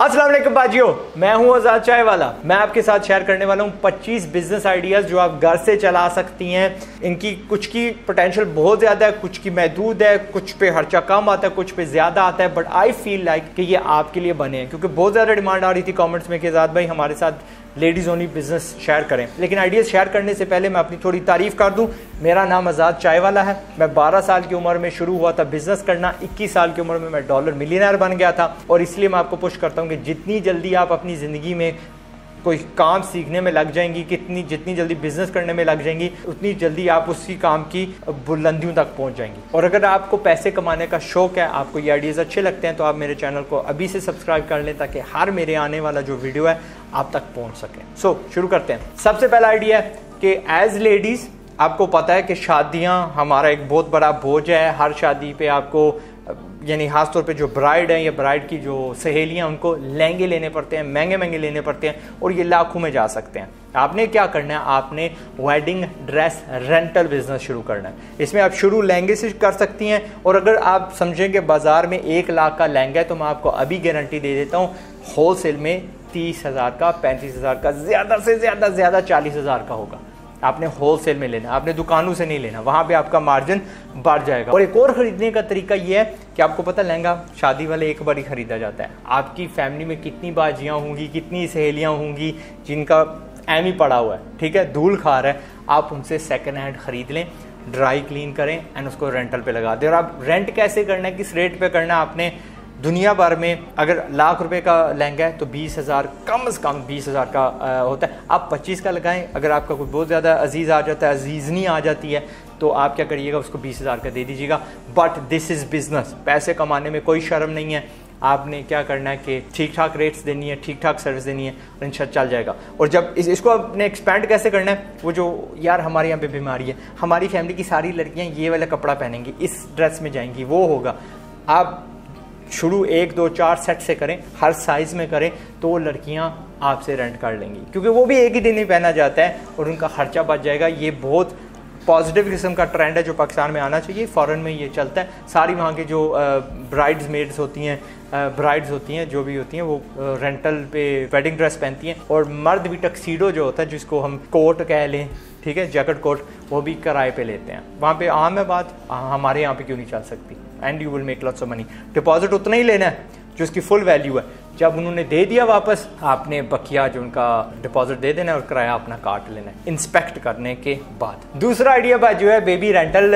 असलम बाजियो, मैं हूँ आज़ाद चाय वाला मैं आपके साथ शेयर करने वाला हूँ 25 बिज़नेस आइडियाज़ जो आप घर से चला सकती हैं। इनकी कुछ की पोटेंशियल बहुत ज़्यादा है, कुछ की महदूद है, कुछ पे खर्चा कम आता है, कुछ पे ज़्यादा आता है बट आई फील लाइक कि ये आपके लिए बने हैं, क्योंकि बहुत ज़्यादा डिमांड आ रही थी कॉमेंट्स में कि आज़ाद भाई हमारे साथ लेडीज़ ओनली बिज़नेस शेयर करें। लेकिन आइडियाज़ शेयर करने से पहले मैं अपनी थोड़ी तारीफ़ कर दूँ। मेरा नाम आज़ाद चाय वाला है। मैं 12 साल की उम्र में शुरू हुआ था बिज़नेस करना। 21 साल की उम्र में मैं डॉलर मिलीनर बन गया था। और इसलिए मैं आपको पुश करता हूँ कि जितनी जल्दी आप अपनी ज़िंदगी में कोई काम सीखने में लग जाएँगी कितनी जितनी जल्दी बिज़नेस करने में लग जाएँगी उतनी जल्दी आप उसी काम की बुलंदियों तक पहुँच जाएँगी। और अगर आपको पैसे कमाने का शौक है आपको ये आइडियाज़ अच्छे लगते हैं तो आप मेरे चैनल को अभी से सब्सक्राइब कर लें ताकि हर मेरे आने वाला जो वीडियो है आप तक पहुँच सके। सो so, शुरू करते हैं। सबसे पहला आइडिया है कि एज लेडीज़ आपको पता है कि शादियाँ हमारा एक बहुत बड़ा बोझ है। हर शादी पे आपको यानी खास तौर पे जो ब्राइड है या ब्राइड की जो सहेलियाँ उनको लहंगे लेने पड़ते हैं, महँगे महँगे लेने पड़ते हैं और ये लाखों में जा सकते हैं। आपने क्या करना है? आपने वेडिंग ड्रेस रेंटल बिज़नेस शुरू करना है। इसमें आप शुरू लहंगे से कर सकती हैं और अगर आप समझें कि बाज़ार में एक लाख का लहंगा है तो मैं आपको अभी गारंटी दे देता हूँ होल सेल में तीस हज़ार का, पैंतीस हज़ार का, ज़्यादा से ज़्यादा ज़्यादा चालीस हज़ार का होगा। आपने होल सेल में लेना, आपने दुकानों से नहीं लेना, वहाँ पे आपका मार्जिन बढ़ जाएगा। और एक और ख़रीदने का तरीका ये है कि आपको पता लहंगा शादी वाले एक बार ही ख़रीदा जाता है। आपकी फैमिली में कितनी बाजियाँ होंगी, कितनी सहेलियाँ होंगी, जिनका एम ही पड़ा हुआ है, ठीक है? धूल खा रहा है। आप उनसे सेकेंड हैंड ख़रीद लें ड्राई क्लीन करें एंड उसको रेंटल पे लगा दें। और आप रेंट कैसे करना है, किस रेट पे करना है, आपने दुनिया भर में अगर लाख रुपए का लहंगा है तो बीस हज़ार कम से कम बीस हज़ार का आ, होता है। आप पच्चीस का लगाएँ अगर आपका कोई बहुत ज़्यादा अज़ीज़ आ जाता है अजीज़नी आ जाती है तो आप क्या करिएगा उसको बीस हज़ार का दे दीजिएगा। बट दिस इज़ बिज़नेस पैसे कमाने में कोई शर्म नहीं है। आपने क्या करना है कि ठीक ठाक रेट्स देनी है ठीक ठाक सर्विस देनी है और इन चल जाएगा। और जब इस, इसको आपने एक्सपेंड कैसे करना है वो जो यार हमारे यहाँ पे बीमारी है हमारी फैमिली की सारी लड़कियाँ ये वाला कपड़ा पहनेंगी इस ड्रेस में जाएँगी वो होगा। आप शुरू एक, दो, चार सेट से करें, हर साइज़ में करें तो वो लड़कियाँ आपसे रेंट कर लेंगी। क्योंकि वो भी एक ही दिन ही पहना जाता है और उनका खर्चा बच जाएगा। ये बहुत पॉजिटिव किस्म का ट्रेंड है जो पाकिस्तान में आना चाहिए। फ़ॉरन में ये चलता है। सारी वहाँ की जो ब्राइड्स मेड्स होती हैं ब्राइड्स होती हैं, जो भी होती हैं, वो रेंटल पे वेडिंग ड्रेस पहनती हैं। और मर्द भी टक्सीडो जो होता है, जिसको हम कोट कह लें, ठीक है जैकेट कोट वो भी किराए पे लेते हैं। वहाँ पे आम है बात? हमारे यहाँ पे क्यों नहीं चल सकती? And you will make lots of money deposit उतना ही लेना है, जो इसकी फुल वैल्यू है। जब उन्होंने दे दिया वापस, आपने बकिया जो उनका डिपॉजिट दे देना है और किराया अपना काट लेना है। इंस्पेक्ट करने के बाद। दूसरा आइडिया जो है baby rental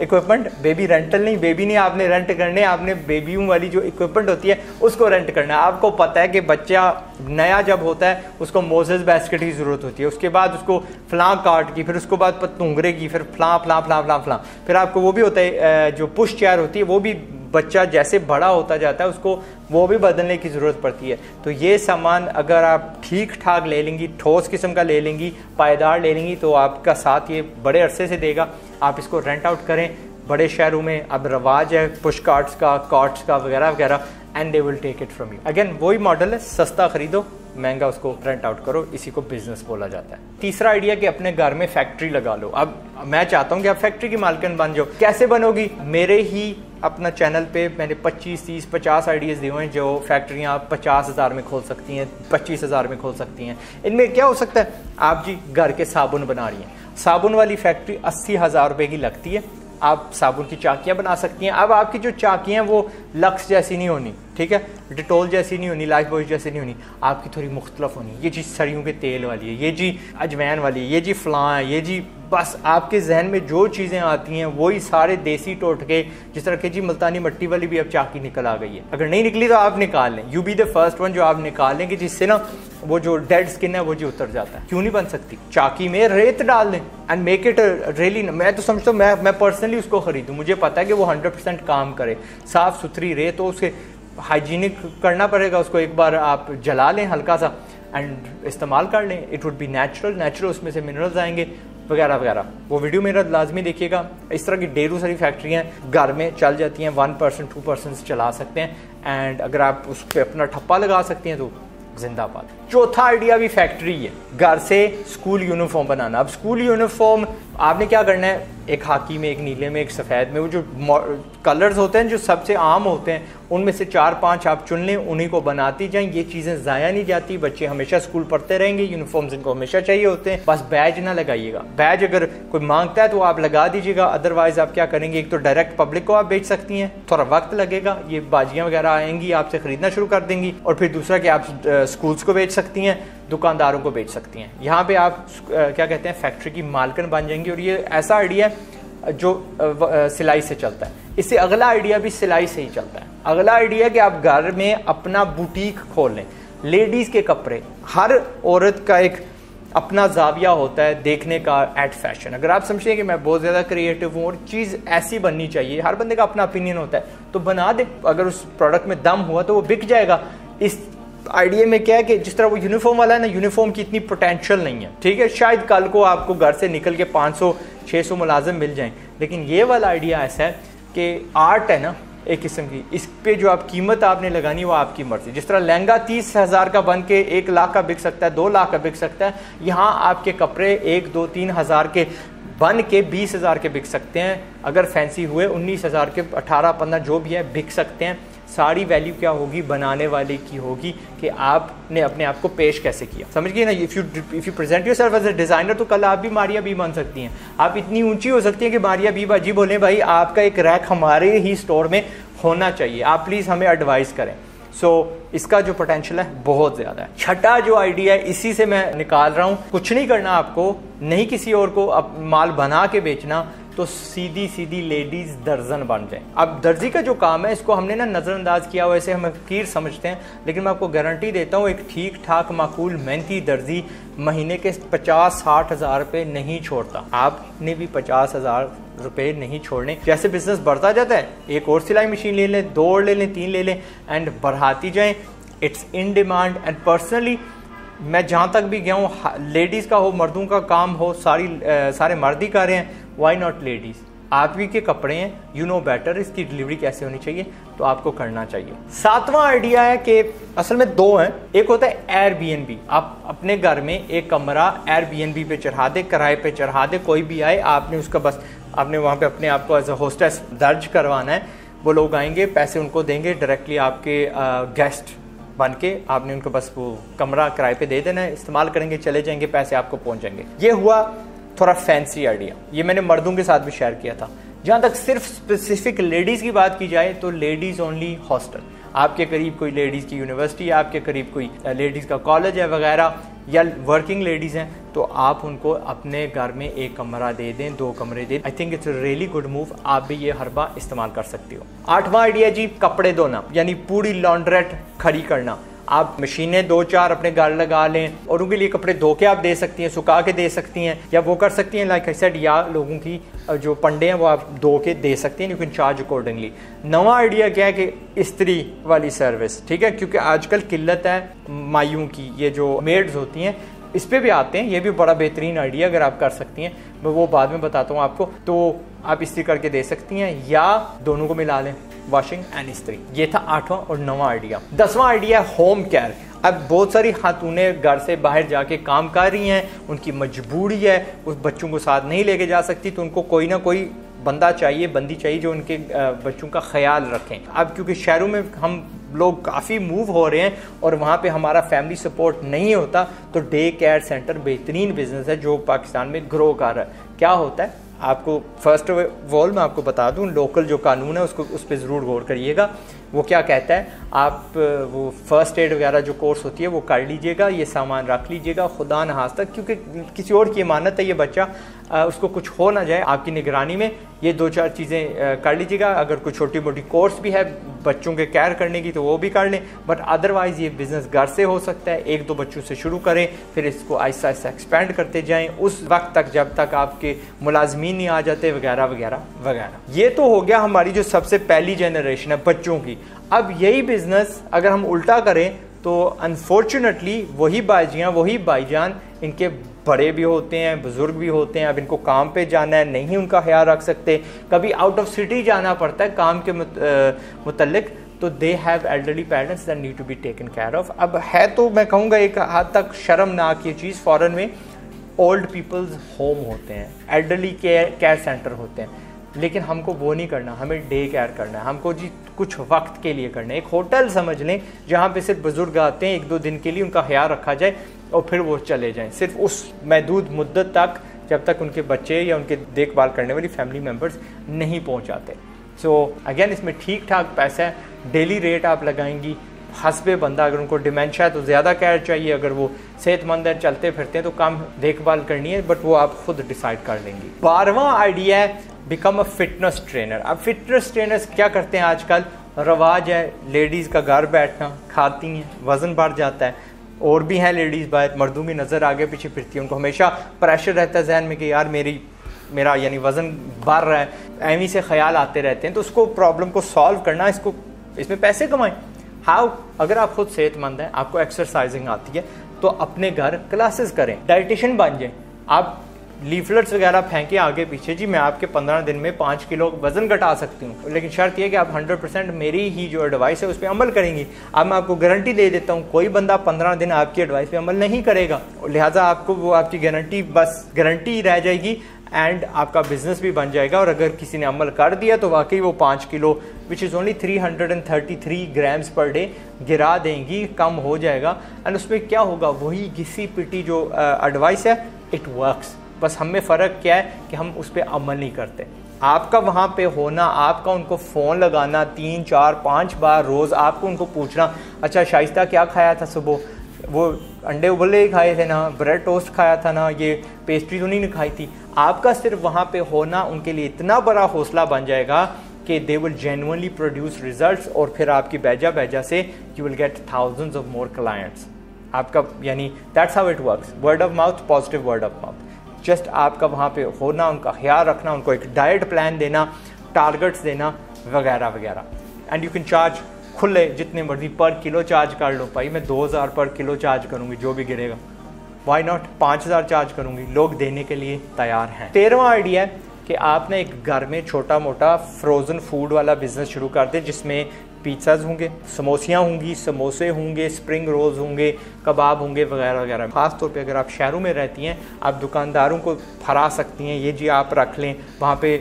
equipment baby rental नहीं बेबी नहीं आपने रेंट करने, आपने बेबियों वाली जो इक्विपमेंट होती है, उसको रेंट करना है। आपको पता है कि बच्चा नया जब होता है, उसको मोजेस बैस्केट की ज़रूरत होती है। उसके बाद उसको फलां काट की, फिर उसको बाद पतूंगरे की, फिर फ्लां फ्लां, फलां फलां फलां। फिर आपको वो भी होता है जो पुश चेयर होती है, वो भी बच्चा जैसे बड़ा होता जाता है, उसको वो भी बदलने की ज़रूरत पड़ती है। तो ये सामान अगर आप ठीक ठाक ले लेंगी, ठोस किस्म का ले लेंगी, पायदार ले लेंगी तो आपका साथ ये बड़े अरसे से देगा। आप इसको रेंट आउट करें, बड़े शहरों में अब रवाज है पुश कार्ड्स का कार्ड्स का, वगैरह वगैरह and they will take it from you again वही मॉडल है, सस्ता खरीदो, महँगा उसको रेंट आउट करो, इसी को बिज़नेस बोला जाता है। तीसरा आइडिया कि अपने घर में फैक्ट्री लगा लो। अब मैं चाहता हूँ कि आप फैक्ट्री की मालकिन बन जाओ। कैसे बनोगी? मेरे ही अपना चैनल पे मैंने 25 30 50 आइडियाज़ दिए हुए हैं जो फैक्ट्रियाँ आप पचास हज़ार में खोल सकती हैं, पच्चीस हज़ार में खोल सकती हैं। इनमें क्या हो सकता है? आप जी घर के साबुन बना रही हैं। साबुन वाली फैक्ट्री अस्सी हज़ार रुपये की लगती है। आप साबुन की चाकियाँ बना सकती हैं। अब आपकी जो चाकियाँ वो लक्स जैसी नहीं होनी। ठीक है? डिटोल जैसी नहीं होनी, लाइफ बॉय जैसी नहीं होनी, आपकी थोड़ी मुख्तलफ होनी। ये जी सरियों के तेल वाली है, ये जी अजवैन वाली है, ये जी फलां है, ये जी बस आपके जहन में जो चीज़ें आती हैं, वही सारे देसी टोटके, जिस तरह के जी मुल्तानी मट्टी वाली भी अब चाकी निकल आ गई है। अगर नहीं निकली तो आप निकाल लें। You be the first one जो आप निकाल लें कि जिससे ना वो जो डेड स्किन है, वो जी उतर जाता है। क्यों नहीं बन सकती? चाकी में रेत डाल दें एंड मेक इट रियली मैं तो समझता हूँ, मैं मैं पर्सनली उसको खरीदूँ। मुझे पता है कि वो हंड्रेड परसेंट काम करे। साफ़ सुथरी रेत तो उसके हाइजीनिक करना पड़ेगा, उसको एक बार आप जला लें हल्का सा एंड इस्तेमाल कर लें। It would be natural natural उसमें से मिनरल्स आएँगे, वगैरह वगैरह। वो वीडियो मेरा लाजमी देखिएगा। इस तरह की ढेरों सारी फैक्ट्रियाँ घर में चल जाती हैं वन परसेंट टू परसेंट चला सकते हैं। एंड अगर आप उस पर अपना ठप्पा लगा सकते हैं तो जिंदाबाद। चौथा आइडिया भी फैक्ट्री है घर से स्कूल यूनिफॉर्म बनाना। अब स्कूल यूनिफॉर्म आपने क्या करना है? एक हाकी में, एक नीले में, एक सफ़ेद में, वो जो कलर्स होते हैं, जो सबसे आम होते हैं, उनमें से चार पाँच आप चुन लें, उन्हीं को बनाती जाएँ। ये चीज़ें ज़ाया नहीं जाती। बच्चे हमेशा स्कूल पढ़ते रहेंगे यूनिफॉर्म्स इनको हमेशा चाहिए होते हैं। बस बैज ना लगाइएगा। बैज अगर कोई माँगता है तो आप लगा दीजिएगा। अदरवाइज़ आप क्या करेंगे? एक तो डायरेक्ट पब्लिक को आप बेच सकती हैं। थोड़ा वक्त लगेगा, ये बाजियाँ वगैरह आएँगी, आपसे ख़रीदना शुरू कर देंगी। और फिर दूसरा कि आप स्कूल्स को बेच सकती हैं, दुकानदारों को बेच सकती हैं। यहाँ पे आप क्या कहते हैं, फैक्ट्री की मालकन बन जाएँगी और ये ऐसा आइडिया है जो सिलाई से चलता है। इससे अगला आइडिया भी सिलाई से ही चलता है। अगला आइडिया कि आप घर में अपना बुटीक खोल लें। लेडीज़ के कपड़े, हर औरत का एक अपना जाविया होता है देखने का एट फ़ैशन। अगर आप समझते हैं कि मैं बहुत ज़्यादा क्रिएटिव हूँ और चीज़ ऐसी बननी चाहिए, हर बंदे का अपना ओपिनियन होता है तो बना दे। अगर उस प्रोडक्ट में दम हुआ तो वो बिक जाएगा। इस आइडिया में क्या है कि जिस तरह वो यूनिफॉर्म वाला है ना यूनिफॉर्म की इतनी पोटेंशियल नहीं है। ठीक है, शायद कल को आपको घर से निकल के 500 600 मुलाजिम मिल जाएँ। लेकिन ये वाला आइडिया ऐसा है कि आर्ट है ना, एक किस्म की, इस पे जो आप कीमत आपने लगानी, वो आपकी मर्ज़ी। जिस तरह लहंगा तीस हज़ार का बन के एक लाख का बिक सकता है, दो लाख का बिक सकता है, यहाँ आपके कपड़े एक, दो, तीन हज़ार के बन के बीस हज़ार के बिक सकते हैं। अगर फैंसी हुए, उन्नीस हज़ार के, अठारह, पंद्रह जो भी है, बिक सकते हैं। सारी वैल्यू क्या होगी, बनाने वाले की होगी, कि आपने अपने आप को पेश कैसे किया। समझ गए ना? If you if you present yourself as a designer तो कल आप भी मारिया बी बन सकती हैं। आप इतनी ऊँची हो सकती हैं कि मारिया बी बाजी बोले, भाई, आपका एक रैक हमारे ही स्टोर में होना चाहिए। आप प्लीज़ हमें एडवाइस करें। सो so, इसका जो पोटेंशियल है बहुत ज़्यादा है। छठा जो आइडिया है इसी से मैं निकाल रहा हूँ। कुछ नहीं करना आपको नहीं किसी और को अब माल बना के बेचना तो सीधी सीधी लेडीज़ दर्जन बन जाए। अब दर्जी का जो काम है इसको हमने ना नज़रअंदाज किया हुआ ऐसे हम कीर समझते हैं। लेकिन मैं आपको गारंटी देता हूँ एक ठीक ठाक माकूल मेहनती दर्जी महीने के पचास साठ हज़ार रुपये नहीं छोड़ता। आपने भी पचास हज़ार रुपये नहीं छोड़ने। जैसे बिज़नेस बढ़ता जाता है एक और सिलाई मशीन ले लें दो और ले लें तीन ले लें एंड बढ़ाती जाएँ। It's in demand and personally मैं जहाँ तक भी गया हूँ लेडीज़ का हो मर्दों का काम हो सारी आ, सारे मर्द ही कर रहे हैं वाई नॉट लेडीज़ आप ही के कपड़े हैं यू नो बेटर इसकी डिलीवरी कैसे होनी चाहिए तो आपको करना चाहिए। सातवां आइडिया है कि असल में दो हैं, एक होता है एयर बी एन बी आप अपने घर में एक कमरा एयर बी एन बी पे चढ़ा दे, किराए पे चढ़ा दे, कोई भी आए, आपने उसका बस, आपने वहाँ पे अपने आप को एज अ होस्टेस दर्ज करवाना है। वो लोग आएँगे, पैसे उनको देंगे डायरेक्टली आपके गेस्ट बन के आपने उनको बस वो कमरा किराए पे दे देना है, इस्तेमाल करेंगे, चले जाएँगे, पैसे आपको पहुँच जाएँगे। ये हुआ थोड़ा फैंसी आइडिया ये मैंने मर्दों के साथ भी शेयर किया था। जहाँ तक सिर्फ़ स्पेसिफिक लेडीज़ की बात की जाए तो लेडीज़ ओनली हॉस्टल आपके करीब कोई लेडीज़ की यूनिवर्सिटी है, आपके करीब कोई लेडीज़ का कॉलेज है वगैरह, या वर्किंग लेडीज़ हैं तो आप उनको अपने घर में एक कमरा दे दें, दो कमरे दे। I think it's really good move आप भी ये हर बार इस्तेमाल कर सकती हो। आठवां आइडिया जी, कपड़े धोना, यानी पूरी लॉन्ड्रेट खड़ी करना। आप मशीनें दो चार अपने घर लगा लें और उनके लिए कपड़े धो के आप दे सकती हैं, सुखा के दे सकती हैं, या वो कर सकती हैं लाइक आई सेड या लोगों की जो पंडे हैं वो आप धो के दे सकती हैं यू कैन चार्ज अकॉर्डिंगली नवा आइडिया क्या है कि स्त्री वाली सर्विस ठीक है? क्योंकि आजकल किल्लत है मायूं की, ये जो मेड्स होती हैं, इस पर भी आते हैं, ये भी बड़ा बेहतरीन आइडिया अगर आप कर सकती हैं, मैं वो बाद में बताता हूँ आपको तो आप इस्त्री करके दे सकती हैं या दोनों को मिला लें। वॉशिंग एंड इस्त्री ये था आठवां और नवा आइडिया दसवां आइडिया होम केयर अब बहुत सारी खातूनें घर से बाहर जाके काम कर रही हैं, उनकी मजबूरी है, उस बच्चों को साथ नहीं लेके जा सकती तो उनको कोई ना कोई बंदा चाहिए, बंदी चाहिए जो उनके बच्चों का ख्याल रखें। अब क्योंकि शहरों में हम लोग काफ़ी मूव हो रहे हैं और वहाँ पे हमारा फैमिली सपोर्ट नहीं होता तो डे केयर सेंटर बेहतरीन बिज़नेस है जो पाकिस्तान में ग्रो कर रहा है। क्या होता है? आपको फ़र्स्ट ऑफ़ ऑल मैं आपको बता दूँ लोकल जो कानून है, उसको, उस पर ज़रूर गौर करिएगा। वो क्या कहता है? आप, वो फ़र्स्ट एड वगैरह जो कोर्स होती है, वो कर लीजिएगा, ये सामान रख लीजिएगा, खुदा न हाथ तक क्योंकि किसी और की इमानत है ये बच्चा उसको कुछ हो ना जाए, आपकी निगरानी में ये दो चार चीज़ें कर लीजिएगा। अगर कोई छोटी मोटी कोर्स भी है, बच्चों के केयर करने की तो वो भी कर लें। बट अदरवाइज़ ये बिज़नेस घर से हो सकता है। एक दो बच्चों से शुरू करें, फिर इसको आहिस्ता आहिस्ता एक्सपेंड करते जाएँ। उस वक्त तक, जब तक आपके मुलाजमीन नहीं आ जाते, वगैरह वगैरह वगैरह। ये तो हो गया हमारी जो सबसे पहली जनरेशन है, बच्चों की। अब यही बिज़नेस अगर हम उल्टा करें तो अनफॉर्चुनेटली वही बाजियाँ, वही भाईजान इनके बड़े भी होते हैं, बुज़ुर्ग भी होते हैं, अब इनको काम पे जाना है, नहीं उनका ख्याल रख सकते। कभी आउट ऑफ़ सिटी जाना पड़ता है काम के मुतलक तो they have elderly parents that need to be taken care of अब है तो मैं कहूँगा एक हद तक शर्मनाक ये चीज़ फ़ॉरन में ओल्ड पीपल्स होम होते हैं एल्डरली केयर केयर सेंटर होते हैं। लेकिन हमको वो नहीं करना हमें डे केयर करना है। हमको जी कुछ वक्त के लिए करना है। एक होटल समझ लें जहाँ पे सिर्फ़ बुज़ुर्ग आते हैं एक दो दिन के लिए उनका ख्याल रखा जाए और फिर वो चले जाएँ। सिर्फ़ उस महदूद मुद्दत तक जब तक उनके बच्चे या उनके देखभाल करने वाली फैमिली मेंबर्स नहीं पहुँचाते। सो so, अगेन इसमें ठीक ठाक पैसा डेली रेट आप लगाएँगी हंसबे बंदा, अगर उनको डिमेंशा है तो ज़्यादा केयर चाहिए, अगर वो सेहतमंद है, चलते फिरते हैं तो कम देखभाल करनी है बट वो आप खुद डिसाइड कर लेंगी। बारहवा आइडिया है बिकम अ फिटनेस ट्रेनर अब फिटनेस ट्रेनर्स क्या करते हैं आजकल? रवाज है लेडीज़ का घर बैठना, खाती हैं, वज़न बढ़ जाता है। और भी हैं लेडीज़ बात मर्दों की नज़र आगे पीछे फिरती है, उनको हमेशा प्रेशर रहता है जहन में कि यार मेरी, मेरा यानी वज़न बढ़ रहा है। एवी से ख्याल आते रहते हैं तो उसको प्रॉब्लम को सॉल्व करना, इसको, इसमें पैसे कमाएँ। हाउ अगर आप खुद सेहतमंद हैं, आपको एक्सरसाइजिंग आती है तो अपने घर क्लासेस करें। डाइटिशियन बन जाए। आप लीफलेट्स वगैरह फेंके आगे पीछे। जी, मैं आपके पंद्रह दिन में पाँच किलो वज़न घटा सकती हूँ। लेकिन शर्त यह कि आप हंड्रेड परसेंट मेरी ही जो एडवाइस है, उस पर अमल करेंगी। अब मैं आपको गारंटी दे देता हूँ, कोई बंदा पंद्रह दिन आपकी एडवाइस पे अमल नहीं करेगा। लिहाजा आपको वो आपकी गारंटी बस गारंटी रह जाएगी। एंड आपका बिज़नेस भी बन जाएगा। और अगर किसी ने अमल कर दिया तो वाकई वो पाँच kilo which is only three hundred and thirty three grams per day गिरा देंगी, कम हो जाएगा। एंड उसमें क्या होगा? वही घिसी पिटी जो एडवाइस है इट वर्क्स बस हमें फ़र्क क्या है कि हम उस पर अमल नहीं करते। आपका वहाँ पे होना, आपका उनको फ़ोन लगाना, तीन, चार, पाँच बार रोज़ आपको उनको पूछना अच्छा शाइस्ता, क्या खाया था सुबह? वो अंडे उबले ही खाए थे ना ब्रेड टोस्ट खाया था ना, ये पेस्ट्री तो नहीं खाई थी। आपका सिर्फ़ वहाँ पे होना, उनके लिए इतना बड़ा हौसला बन जाएगा कि they will genuinely produce results और फिर आपकी बैजा बैजा से you will get thousands of more clients आपका, यानी that's how it works word of mouth positive word of mouth just आपका वहाँ पे होना, उनका ख्याल रखना, उनको एक डाइट प्लान देना टारगेट्स देना, वगैरह वगैरह। एंड यू कैन चार्ज खुले जितने मर्ज़ी पर किलो चार्ज कर लो भाई, मैं दो हज़ार पर किलो चार्ज करूँगी, जो भी गिरेगा। वाई नॉट पाँच हज़ार चार्ज करूँगी। लोग देने के लिए तैयार हैं। तेरहवा आइडिया है कि आपने एक घर में छोटा मोटा फ्रोज़न फ़ूड वाला बिज़नेस शुरू कर दे, जिसमें पिज़्ज़ाज होंगे, समोसियाँ होंगी, समोसे होंगे स्प्रिंग रोल्स होंगे, कबाब होंगे, वगैरह वगैरह। ख़ास तौर पे अगर आप शहरों में रहती हैं, आप दुकानदारों को फरा सकती हैं, ये जी आप रख लें, वहाँ पे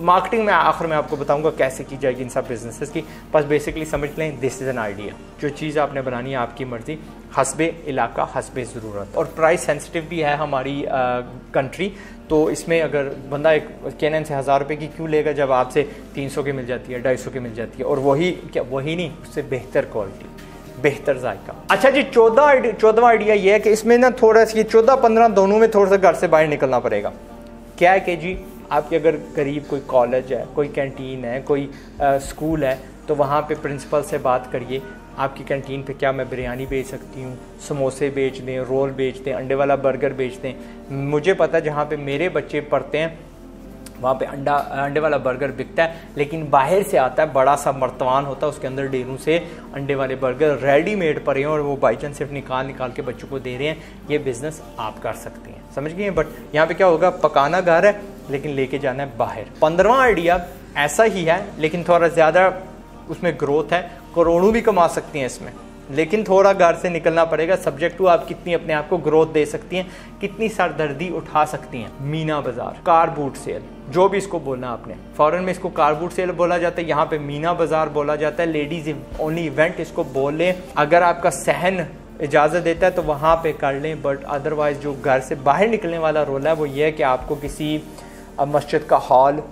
मार्केटिंग में आखिर में आपको बताऊँगा कैसे की जाएगी इन सब बिजनेसेस की। बस बेसिकली समझ लें दिस इज़ एन आइडिया जो चीज़ आपने बनानी है, आपकी मर्ज़ी। हसबे इलाका, हसबे ज़रूरत। और प्राइस सेंसिटिव भी है हमारी कंट्री तो इसमें अगर बंदा एक कैन से हज़ार रुपये की क्यों लेगा जब आपसे तीन सौ की मिल जाती है, ढाई सौ की मिल जाती है? और वही, क्या, वही नहीं, उससे बेहतर क्वालिटी बेहतर जायका। अच्छा जी, चौदह चौदहवा आइडिया ये है कि इसमें ना थोड़ा सा ये चौदह पंद्रह दोनों में थोड़ा सा घर से बाहर निकलना पड़ेगा। क्या है कि जी? आपके अगर करीब कोई कॉलेज है कोई कैंटीन है कोई आ, स्कूल है तो वहाँ पे प्रिंसिपल से बात करिए आपकी कैंटीन पे क्या मैं बिरयानी बेच सकती हूँ समोसे बेच दें रोल बेच दें अंडे वाला बर्गर बेच दें। मुझे पता है जहाँ पे मेरे बच्चे पढ़ते हैं वहाँ पे अंडा अंडे वाला बर्गर बिकता है लेकिन बाहर से आता है बड़ा सा मर्तवान होता है उसके अंदर डेरू से अंडे वाले बर्गर रेडीमेड पड़े हैं और वो बाई चांस सिर्फ़ निकाल निकाल के बच्चों को दे रहे हैं। ये बिज़नेस आप कर सकते हैं। समझ गए बट यहाँ पे क्या होगा पकाना घर है लेकिन लेके जाना है बाहर। पंद्रवा आइडिया ऐसा ही है, लेकिन थोड़ा ज़्यादा उसमें ग्रोथ है। करोड़ों भी कमा सकती हैं इसमें। लेकिन थोड़ा घर से निकलना पड़ेगा। सब्जेक्ट टू आप कितनी अपने आप को ग्रोथ दे सकती हैं, कितनी सरदर्दी उठा सकती हैं। मीना बाज़ार कार बूट सेल जो भी इसको बोलना आपने। फॉरन में इसको कार बूट सेल बोला जाता है, यहाँ पे मीना बाज़ार बोला जाता है। लेडीज़ ओनली इवेंट इसको बोल। अगर आपका सहन इजाज़त देता है तो वहाँ पे कर लें। बट अदरवाइज़ जो घर से बाहर निकलने वाला रोल है, वो ये है कि आपको किसी मस्जिद का हॉल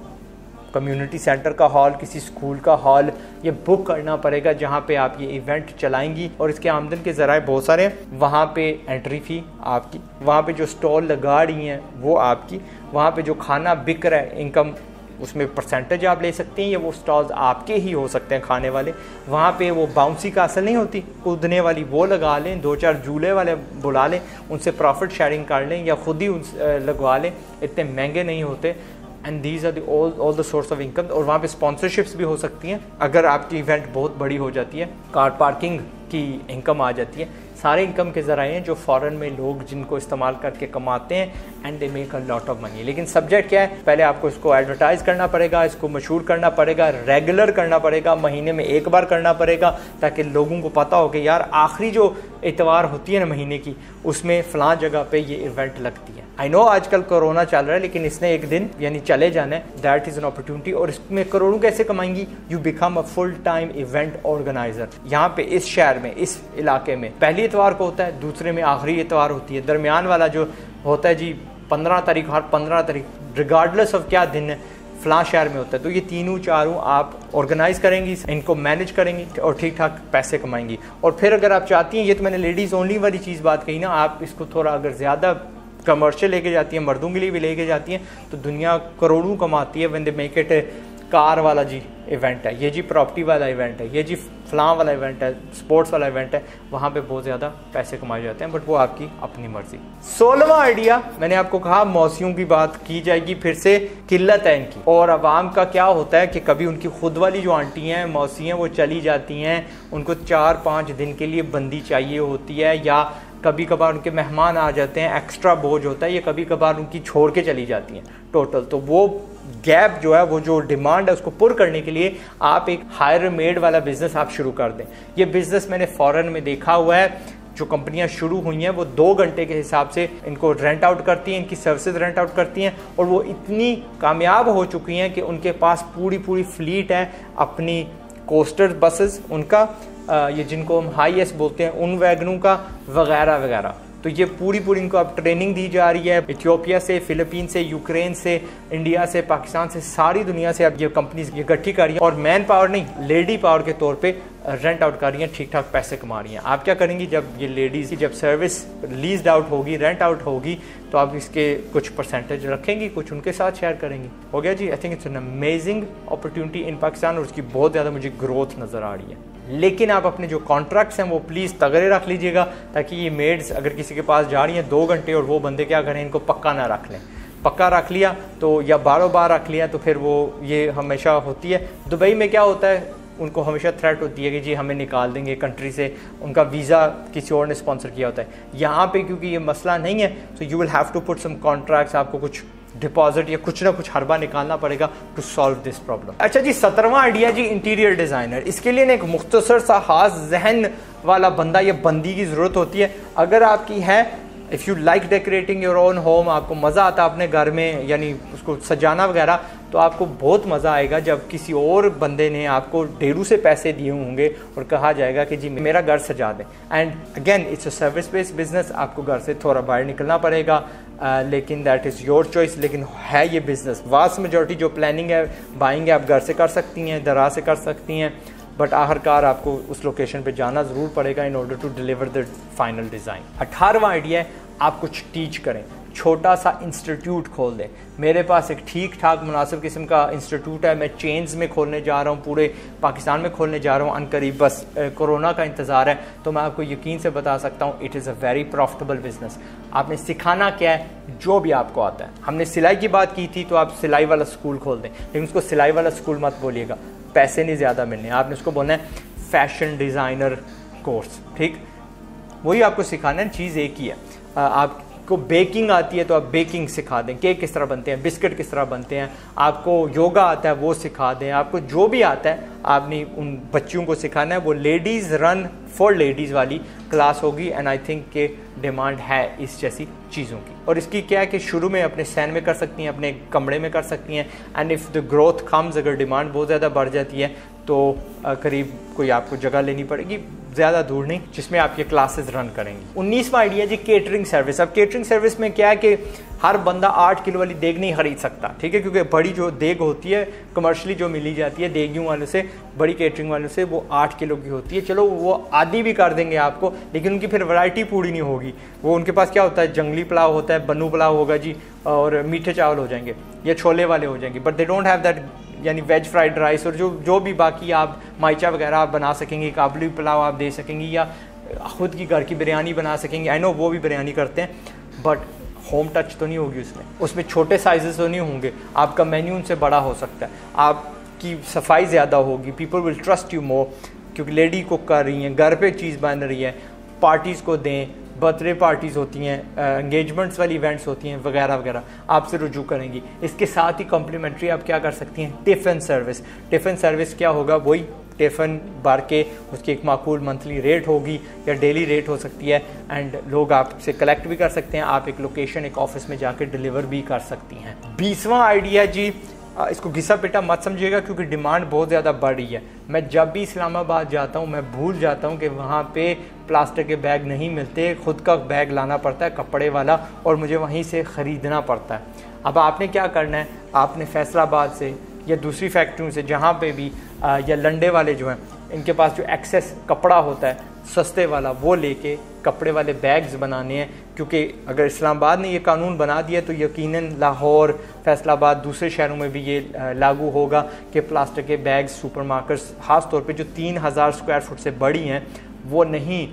कम्युनिटी सेंटर का हॉल, किसी स्कूल का हॉल, ये बुक करना पड़ेगा जहाँ पे आप ये इवेंट चलाएँगी। और इसके आमदन के ज़राए बहुत सारे हैं। वहाँ पे एंट्री फ़ी आपकी, वहाँ पे जो स्टॉल लगा रही हैं वो आपकी, वहाँ पे जो खाना बिक रहा है इनकम उसमें परसेंटेज आप ले सकते हैं या वो स्टॉल्स आपके ही हो सकते हैं खाने वाले। वहाँ पे वो बाउंसी का असल नहीं होती। कूदने वाली वो लगा लें, दो चार झूले वाले बुला लें, उनसे प्रॉफिट शेयरिंग कर लें या ख़ुद ही उन लगवा लें। इतने महँगे नहीं होते। And these are all all the source of income और वहाँ पे स्पॉन्सरशिप्स भी हो सकती हैं। अगर आपकी इवेंट बहुत बड़ी हो जाती है कार पार्किंग की इनकम आ जाती है सारे इनकम के ज़राए हैं जो फ़ॉरन में लोग जिनको इस्तेमाल करके कमाते हैं and they make a lot of money लेकिन सब्जेक्ट क्या है? पहले आपको इसको एडवर्टाइज करना पड़ेगा, इसको मशहूर करना पड़ेगा रेगुलर करना पड़ेगा, महीने में एक बार करना पड़ेगा, ताकि लोगों को पता हो कि यार आखिरी जो इतवार होती है ना महीने की, उसमें फ़लाँ जगह पे ये इवेंट लगती है। आई नो आजकल कोरोना चल रहा है, लेकिन इसने एक दिन, यानी चले जाना है दैट इज़ एन अपॉर्चुनिटी और इसमें करोड़ों कैसे कमाएँगी? You become a full time event organiser यहाँ पे इस शहर में, इस इलाके में, पहली इतवार को होता है, दूसरे में आखिरी इतवार होती है। दरमियान वाला जो होता है जी, पंद्रह तारीख, हर पंद्रह तारीख रिगार्डलेस ऑफ़ क्या दिन है फलां शहर में होता है तो ये तीनों चारों आप ऑर्गेनाइज करेंगी, इनको मैनेज करेंगी और ठीक ठाक पैसे कमाएँगी। और फिर अगर आप चाहती हैं, ये तो मैंने लेडीज़ ओनली वाली चीज़ बात कही ना, आप इसको थोड़ा अगर ज़्यादा कमर्शियल लेके जाती हैं, मर्दों के लिए भी लेके जाती हैं तो दुनिया करोड़ों कमाती है one they make it car वाला जी इवेंट है, ये जी प्रॉपर्टी वाला इवेंट है, ये जी फलां वाला इवेंट है स्पोर्ट्स वाला इवेंट है, वहाँ पे बहुत ज़्यादा पैसे कमाए जाते हैं बट वो आपकी अपनी मर्ज़ी। सोलवा आइडिया मैंने आपको कहा, मौसियों की बात की जाएगी फिर से, किल्लत है इनकी। और आवाम का क्या होता है कि कभी उनकी खुद वाली जो आंटी हैं, मौसी हैं, वो चली जाती हैं, उनको चार पाँच दिन के लिए बंदी चाहिए होती है, या कभी कभार उनके मेहमान आ जाते हैं एक्स्ट्रा बोझ होता है, या कभी कभार उनकी छोड़ के चली जाती हैं टोटल तो वो गैप जो है, वो जो डिमांड है, उसको पुर करने के लिए आप एक हायर मेड वाला बिज़नेस आप शुरू कर दें। ये बिज़नेस मैंने फॉरेन में देखा हुआ है। जो कंपनियाँ शुरू हुई हैं, वो दो घंटे के हिसाब से इनको रेंट आउट करती हैं, इनकी सर्विसेज़ रेंट आउट करती हैं और वो इतनी कामयाब हो चुकी हैं कि उनके पास पूरी पूरी फ्लीट है, अपनी कोस्टर बसेस उनका ये जिनको हम हाई एस बोलते हैं, उन वैगनों का, वगैरह वगैरह। तो ये पूरी पूरी इनको अब ट्रेनिंग दी जा रही है इथियोपिया से फिलीपीन से यूक्रेन से इंडिया से पाकिस्तान से, सारी दुनिया से अब ये कंपनीज़ इकट्ठी कर रही है और मैन पावर नहीं लेडी पावर के तौर पे रेंट आउट कर रही हैं ठीक ठाक पैसे कमा रही हैं। आप क्या करेंगी जब ये लेडीज़ की जब सर्विस लीज आउट होगी रेंट आउट होगी तो आप इसके कुछ परसेंटेज रखेंगी, कुछ उनके साथ शेयर करेंगी। हो गया जी? I think it's an amazing opportunity in Pakistan और उसकी बहुत ज़्यादा मुझे ग्रोथ नज़र आ रही है। लेकिन आप अपने जो कॉन्ट्रैक्ट्स हैं, वो प्लीज़ तगड़े रख लीजिएगा, ताकि ये मेड्स अगर किसी के पास जा रही हैं दो घंटे और वो बंदे क्या करें, इनको पक्का ना रख लें। पक्का रख लिया तो या बारों बार रख लिया तो फिर वो, ये हमेशा होती है। दुबई में क्या होता है, उनको हमेशा थ्रेट होती है कि जी हमें निकाल देंगे कंट्री से। उनका वीज़ा किसी और ने स्पॉन्सर किया होता है। यहाँ पे क्योंकि ये मसला नहीं है तो you will have to put some contracts आपको कुछ डिपॉजिट या कुछ ना कुछ हरबा निकालना पड़ेगा टू सॉल्व दिस प्रॉब्लम अच्छा जी सत्रहवा आइडिया जी इंटीरियर डिज़ाइनर इसके लिए ना एक मुख्तसर सा खास जहन वाला बंदा या बंदी की ज़रूरत होती है। अगर आपकी है if you like decorating your own home आपको मज़ा आता है अपने घर में, यानी उसको सजाना वगैरह तो आपको बहुत मज़ा आएगा जब किसी और बंदे ने आपको डेरू से पैसे दिए होंगे और कहा जाएगा कि जी, मेरा घर सजा दें। And again it's a service based business आपको घर से थोड़ा बाहर निकलना पड़ेगा। Uh, लेकिन दैट इज़ योर चॉइस लेकिन है ये बिज़नेस वास्ट मेजोरिटी जो प्लानिंग है बाइंग है आप घर से कर सकती हैं दरा से कर सकती हैं बट आखिरकार आपको उस लोकेशन पे जाना ज़रूर पड़ेगा in order to deliver the final design अठारहवा idea है आप कुछ टीच करें. छोटा सा इंस्टीट्यूट खोल दें। मेरे पास एक ठीक ठाक मुनासिब किस्म का इंस्टीट्यूट है। मैं चेंज में खोलने जा रहा हूँ, पूरे पाकिस्तान में खोलने जा रहा हूँ, अनकरीब बस कोरोना का इंतज़ार है। तो मैं आपको यकीन से बता सकता हूँ it is a very profitable business आपने सिखाना क्या है? जो भी आपको आता है। हमने सिलाई की बात की थी तो आप सिलाई वाला स्कूल खोल दें। लेकिन उसको सिलाई वाला स्कूल मत बोलिएगा। पैसे नहीं ज़्यादा मिलने। आपने उसको बोलना है फ़ैशन डिज़ाइनर कोर्स ठीक? वही आपको सिखाना है, चीज़ एक ही है। आप को बेकिंग आती है तो आप बेकिंग सिखा दें। केक किस तरह बनते हैं, बिस्किट किस तरह बनते हैं, आपको योगा आता है वो सिखा दें। आपको जो भी आता है, आपने उन बच्चियों को सिखाना है। वो लेडीज़ रन फॉर लेडीज़ वाली क्लास होगी एंड आई थिंक के डिमांड है इस जैसी चीज़ों की। और इसकी क्या है कि शुरू में अपने सैन में कर सकती हैं, अपने कमरे में कर सकती हैं and if the growth comes अगर डिमांड बहुत ज़्यादा बढ़ जाती है तो करीब कोई आपको जगह लेनी पड़ेगी। ज़्यादा दूर नहीं, जिसमें आपके क्लासेस रन करेंगे। उन्नीसवा आइडिया जी केटरिंग सर्विस अब केटरिंग सर्विस में क्या है कि हर बंदा आठ किलो वाली देग नहीं खरीद सकता, ठीक है? क्योंकि बड़ी जो देग होती है कमर्शली जो मिली जाती है देगियों वालों से, बड़ी केटरिंग वालों से, वो आठ किलो की होती है। चलो, वो आधी भी कर देंगे आपको, लेकिन उनकी फिर वैरायटी पूरी नहीं होगी। वो उनके पास क्या होता है? जंगली पुलाव होता है, बनू पुलाव होगा जी, और मीठे चावल हो जाएँगे, या छोले वाले हो जाएँगे। But they don't have that यानी वेज फ्राइड राइस और जो जो भी बाकी आप माइचा वगैरह आप बना सकेंगे, काबुली पुलाव आप दे सकेंगे या खुद की घर की बिरयानी बना सकेंगे आई नो वो भी बिरयानी करते हैं बट होम टच तो नहीं होगी उसमें। उसमें छोटे साइजेस तो नहीं होंगे, आपका मेन्यू उनसे बड़ा हो सकता है। आपकी सफ़ाई ज़्यादा होगी people will trust you more क्योंकि लेडी कुक कर रही हैं, घर पे चीज़ बन रही है पार्टीज़ को दें बर्थडे पार्टीज़ होती हैं इंगेजमेंट्स वाली इवेंट्स होती हैं, वगैरह वगैरह। आपसे रुजू करेंगी। इसके साथ ही कॉम्प्लीमेंट्री आप क्या कर सकती हैं? टिफ़िन सर्विस टिफ़िन सर्विस क्या होगा? वही टिफ़िन बार के उसकी एक माकूल मंथली रेट होगी या डेली रेट हो सकती है। एंड लोग आपसे कलेक्ट भी कर सकते हैं। आप एक लोकेशन एक ऑफ़िस में जाके डिलीवर भी कर सकती हैं। बीसवां आइडिया जी इसको घिसा पिटा मत समझिएगा क्योंकि डिमांड बहुत ज़्यादा बढ़ रही है। मैं जब भी इस्लामाबाद जाता हूँ, मैं भूल जाता हूँ कि वहाँ पे प्लास्टिक के बैग नहीं मिलते, खुद का बैग लाना पड़ता है, कपड़े वाला, और मुझे वहीं से ख़रीदना पड़ता है। अब आपने क्या करना है? आपने फैसलाबाद से या दूसरी फैक्ट्रियों से, जहाँ पे भी या लंडे वाले जो हैं, इनके पास जो एक्सेस कपड़ा होता है, सस्ते वाला, वो लेके कपड़े वाले बैग्स बनाने हैं। क्योंकि अगर इस्लामाबाद ने ये कानून बना दिया तो यकीनन लाहौर, फैसलाबाद, दूसरे शहरों में भी ये लागू होगा कि प्लास्टिक के बैग्स सुपर मार्केट्स ख़ास तौर पे जो तीन हज़ार स्क्वायर फुट से बड़ी हैं वो नहीं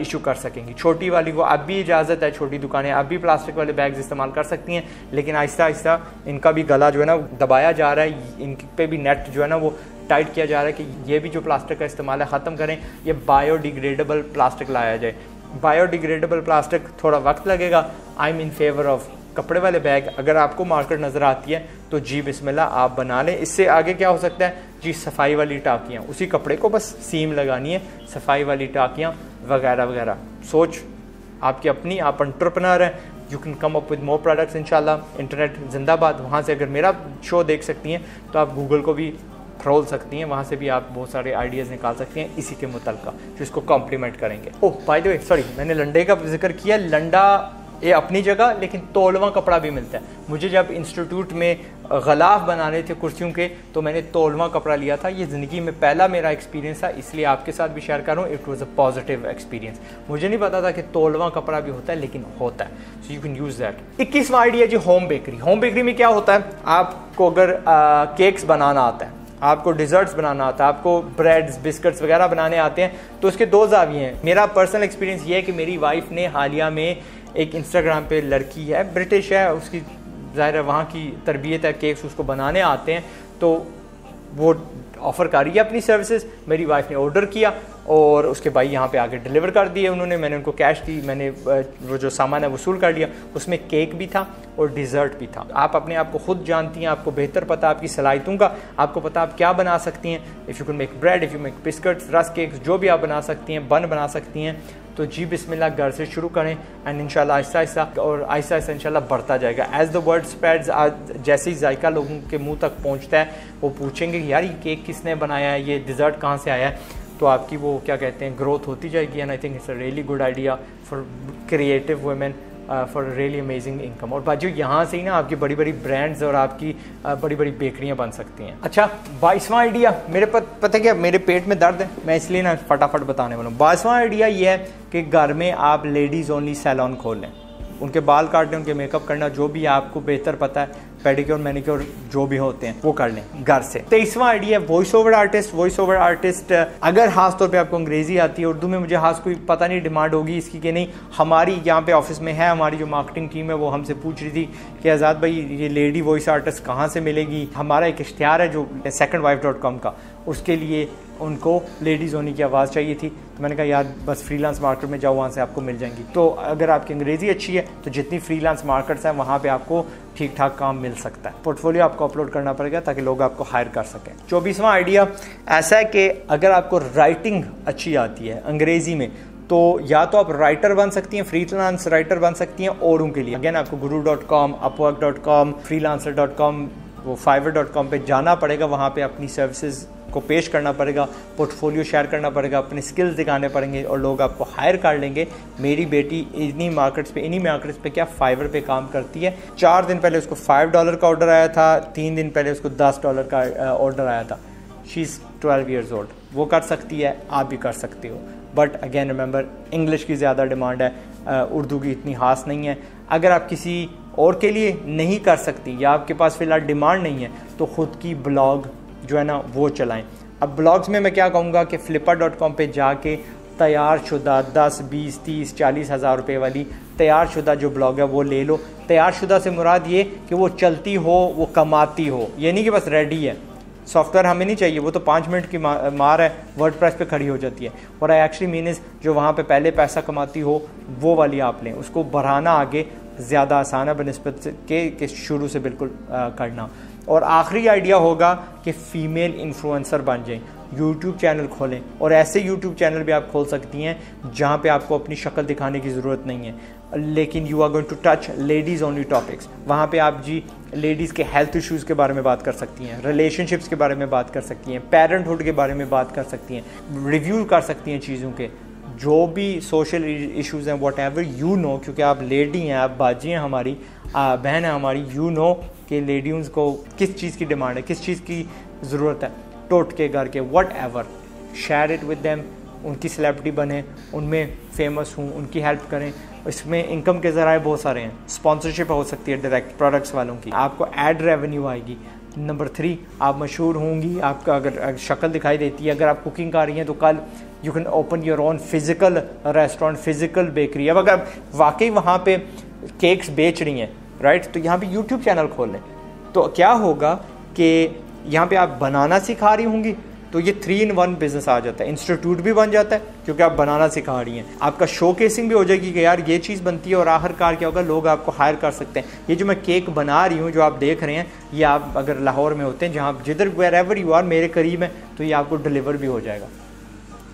इशू कर सकेंगी। छोटी वाली को अब भी इजाज़त है, छोटी दुकानें, अब भी प्लास्टिक वाले बैग्स इस्तेमाल कर सकती हैं, लेकिन आहिस्ता आहिस्ता इनका भी गला जो है ना, दबाया जा रहा है, इन पे भी नेट जो है ना, वो टाइट किया जा रहा है कि ये भी जो प्लास्टिक का इस्तेमाल है, ख़त्म करें, ये बायोडिग्रेडेबल प्लास्टिक लाया जाए। बायोडिग्रेडेबल प्लास्टिक थोड़ा वक्त लगेगा I am in favour of कपड़े वाले बैग अगर आपको मार्केट नज़र आती है तो जी बिस्मिल्लाह, आप बना लें। इससे आगे क्या हो सकता है? जी, सफ़ाई वाली टाकियाँ। उसी कपड़े को बस सीम लगानी है, सफ़ाई वाली टाकियाँ वगैरह वगैरह। सोच, आपकी अपनी, आप अंटरप्रनर हैं you can come up with more products इंशाल्लाह। इंटरनेट जिंदाबाद, वहाँ से अगर मेरा शो देख सकती हैं तो आप गूगल को भी फ्रोल सकती हैं, वहाँ से भी आप बहुत सारे आइडियाज़ निकाल सकती हैं, इसी के मुतल जो इसको कॉम्प्लीमेंट करेंगे। Oh by the way sorry मैंने लंडे का ज़िक्र किया, लंडा ये अपनी जगह, लेकिन तोलवा कपड़ा भी मिलता है। मुझे जब इंस्टीट्यूट में गलाफ बनाने थे कुर्सियों के तो मैंने तोलवा कपड़ा लिया था। ये ज़िंदगी में पहला मेरा एक्सपीरियंस था, इसलिए आपके साथ भी शेयर कर रहा हूँ। It was a positive experience मुझे नहीं पता था कि तोलवा कपड़ा भी होता है, लेकिन होता है। So you can use that इक्कीसवा idea जी होम बेकरी होम बेकरी में क्या होता है? आपको अगर केक्स बनाना आता है, आपको डिज़र्ट्स बनाना आता है, आपको ब्रेड्स बिस्किट्स वगैरह बनाने आते हैं तो उसके दो जाविये हैं। मेरा पर्सनल एक्सपीरियंस ये है कि मेरी वाइफ ने हालिया में एक इंस्टाग्राम पे लड़की है ब्रिटिश है, उसकी ज़ाहिर है वहाँ की तरबियत है केक्स उसको बनाने आते हैं तो वो ऑफ़र कर रही है अपनी सर्विसेज़ मेरी वाइफ ने ऑर्डर किया और उसके भाई यहाँ पे आके डिलीवर कर दिए उन्होंने, मैंने उनको कैश दी, मैंने वो जो सामान है वसूल कर लिया, उसमें केक भी था और डिज़र्ट भी था। आप अपने आप को खुद जानती हैं, आपको बेहतर पता, आपकी सलाहितों का आपको पता आप क्या बना सकती हैं if you can make bread if you make biscuits रस केक्स जो भी आप बना सकती हैं बन बना सकती हैं तो जी बिस्मिल्लाह घर से शुरू करें एंड इंशाल्लाह आहिस्ता आहिस्ता और आहिस्ता आहिस्ता इनशाला बढ़ता जाएगा। एज द वर्ड स्प्रेड्स आज जैसे ही जायका लोगों के मुँह तक पहुँचता है, वो पूछेंगे, यार, ये केक किसने बनाया है? ये डिज़र्ट कहाँ से आया है? तो आपकी वो, क्या कहते हैं ग्रोथ होती जाएगी and I think it's a really good idea for creative women for really amazing income और बाजू यहाँ से ही ना आपकी बड़ी बड़ी ब्रांड्स और आपकी बड़ी बड़ी बेकरियाँ बन सकती हैं। अच्छा बाईसवां आइडिया मेरे पत, पता क्या मेरे पेट में दर्द है मैं इसलिए ना फटाफट बताने वाला हूँ। बाईसवां आइडिया ये है कि घर में आप लेडीज़ ओनली सैलॉन खोल लें। उनके बाल काटने उनके मेकअप करना जो भी आपको बेहतर पता है पेडिक्योर मैनिक्योर जो भी होते हैं, वो कर लें घर से। तेईसवा idea voice over artist voice over artist अगर खास तौर पर आपको अंग्रेज़ी आती है, उर्दू में मुझे खास कोई पता नहीं डिमांड होगी इसकी कि नहीं। हमारी यहाँ पे ऑफ़िस में है, हमारी जो मार्केटिंग टीम है, वो हमसे पूछ रही थी कि आज़ाद भाई, ये लेडी वॉइस आर्टिस्ट कहाँ से मिलेगी? हमारा एक इश्तहार है जो सेकंड वाइफ डॉट कॉम का। उसके लिए उनको लेडीज़ होने की आवाज़ चाहिए थी। तो मैंने कहा, यार, बस फ्रीलांस मार्केट में जाओ, वहाँ से आपको मिल जाएँगी। तो अगर आपकी अंग्रेज़ी अच्छी है तो जितनी फ्रीलांस मार्केट्स हैं, वहाँ पे आपको ठीक ठाक काम मिल सकता है। पोर्टफोलियो आपको अपलोड करना पड़ेगा, ताकि लोग आपको हायर कर सकें। चौबीसवां आइडिया ऐसा है कि अगर आपको राइटिंग अच्छी आती है अंग्रेज़ी में तो या तो आप राइटर बन सकती हैं फ्रीलांस राइटर बन सकती हैं औरों के लिए। अगेन आपको Guru dot com Upwork dot com free dot com वो फाइवर डॉट कॉम पर जाना पड़ेगा, वहाँ पर अपनी सर्विसेज़ को पेश करना पड़ेगा पोर्टफोलियो शेयर करना पड़ेगा, अपने स्किल्स दिखाने पड़ेंगे और लोग आपको हायर कर लेंगे। मेरी बेटी इन्हीं मार्केट्स पे, इन्हीं मार्केट्स पे क्या फाइवर पे काम करती है? चार दिन पहले उसको फाइव डॉलर का ऑर्डर आया था, तीन दिन पहले उसको दस डॉलर का ऑर्डर आया था। She is twelve years old वो कर सकती है, आप भी कर सकते हो। बट अगेन रिमेंबर इंग्लिश की ज़्यादा डिमांड है उर्दू की इतनी खास नहीं है। अगर आप किसी और के लिए नहीं कर सकती या आपके पास फ़िलहाल डिमांड नहीं है तो ख़ुद की ब्लॉग जो है ना वो चलाएँ। अब ब्लॉग्स में मैं क्या कहूँगा कि फ्लिपर डॉट कॉम पर जाके तैयार शुदा दस बीस तीस चालीस हज़ार रुपये वाली तैयार शुदा जो ब्लॉग है वो ले लो। तैयार शुदा से मुराद ये कि वो चलती हो वो कमाती हो। ये नहीं कि बस रेडी है। सॉफ्टवेयर हमें नहीं चाहिए वो तो पाँच मिनट की मार है वर्ड प्रेस पर खड़ी हो जाती है। और आई एक्चुअली मीन इज़ जो वहाँ पे पहले पैसा कमाती हो वो वाली आप लें। उसको बढ़ाना आगे ज़्यादा आसान है बनस्बत के, के शुरू से बिल्कुल आ, करना। और आखिरी आइडिया होगा कि फ़ीमेल इन्फ्लुएंसर बन जाए। यूट्यूब चैनल खोलें। और ऐसे यूट्यूब चैनल भी आप खोल सकती हैं, जहाँ पे आपको अपनी शक्ल दिखाने की ज़रूरत नहीं है। लेकिन you are going to touch ladies only topics वहाँ पे आप जी लेडीज़ के हेल्थ इश्यूज़ के बारे में बात कर सकती हैं रिलेशनशिप्स के बारे में बात कर सकती हैं पेरेंटहुड के बारे में बात कर सकती हैं रिव्यू कर सकती हैं चीज़ों के। जो भी सोशल इश्यूज़ हैं वट एवर यू नो क्योंकि आप लेडी हैं, आप बाजी हैं हमारी बहन है हमारी यू नो कि लेडीज़ को किस चीज़ की डिमांड है, किस चीज़ की ज़रूरत है, टोट के, घर के whatever share it with them उनकी सेलेब्रिटी बने, उनमें फ़ेमस हूँ, उनकी हेल्प करें. इसमें इनकम के ज़राए बहुत सारे हैं. स्पॉन्सरशिप हो सकती है डायरेक्ट प्रोडक्ट्स वालों की. आपको एड रेवेन्यू आएगी. नंबर थ्री आप मशहूर होंगी. आपका अगर शक्ल दिखाई देती है, अगर आप कुकिंग कर रही हैं तो कल you can open your own physical restaurant physical bakery अब अगर वाकई वहाँ पे केक्स बेच रही हैं राइट तो यहाँ पे यूट्यूब चैनल खोल लें तो क्या होगा कि यहाँ पे आप बनाना सिखा रही होंगी तो ये थ्री इन वन बिज़नेस आ जाता है। इंस्टीट्यूट भी बन जाता है, क्योंकि आप बनाना सिखा रही हैं। आपका शो केसिंग भी हो जाएगी कि यार ये चीज़ बनती है और आखिरकार क्या होगा, लोग आपको हायर कर सकते हैं। ये जो मैं केक बना रही हूँ, जो आप देख रहे हैं, ये आप अगर लाहौर में होते हैं, जहाँ जिधर वेर एवर यू आर मेरे करीब है तो ये आपको डिलीवर भी हो जाएगा।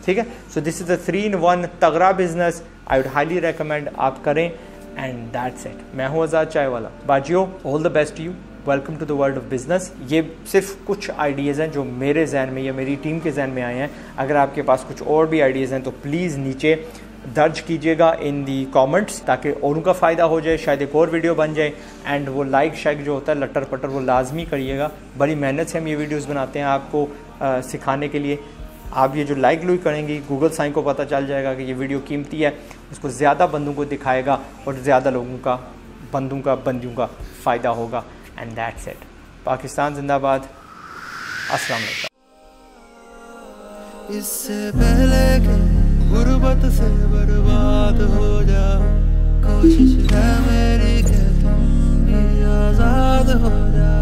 ठीक है? So this is the three in one तगड़ा business I would highly recommend आप करें। एंड दैट्स इट मैं हूँ आज़ाद चाय वाला बाजियो all the best you welcome to the world of business ये सिर्फ़ कुछ आइडियाज़ हैं जो मेरे जहन में या मेरी टीम के जहन में आए हैं। अगर आपके पास कुछ और भी आइडियाज़ हैं तो प्लीज़ नीचे दर्ज कीजिएगा इन दी कमेंट्स ताकि और उनका फ़ायदा हो जाए शायद एक और वीडियो बन जाए। एंड वो लाइक शाइक जो होता है लटर पटर वो लाजमी करिएगा। बड़ी मेहनत से हम ये वीडियोस बनाते हैं आपको आ, सिखाने के लिए। आप ये जो लाइक लुक करेंगी गूगल साइन को पता चल जाएगा कि ये वीडियो कीमती है। उसको ज़्यादा बंदों को दिखाएगा और ज़्यादा लोगों का, बंदों का, बंदियों का फ़ायदा होगा। एंड दैट्स इट पाकिस्तान जिंदाबाद। अस्सलाम इससे पहले कि गुर्बत से बर्बाद हो जा कोशिश है मेरी कि तुम भी आज़ाद हो जा